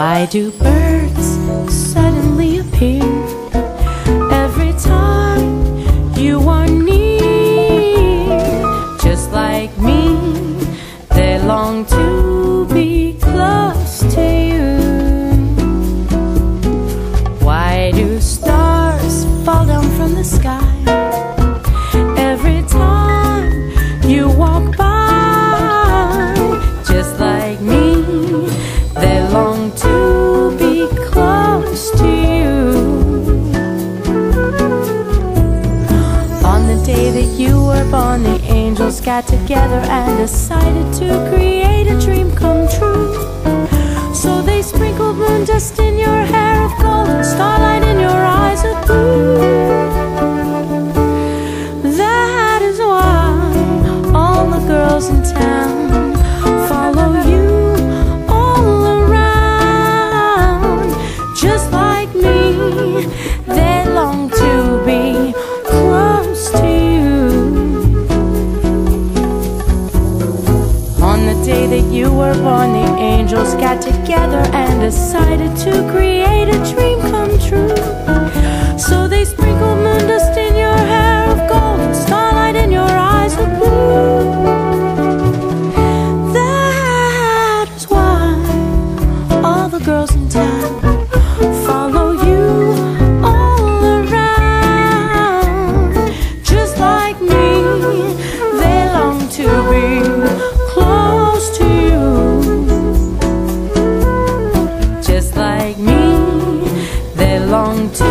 Why do birds suddenly appear you the angels got together and decided to create a dream come true. So they sprinkled moon dust in your hair of gold and starlight in your eyes of blue. That is why all the girls in town angels got together and decided to create a dream come true. belong to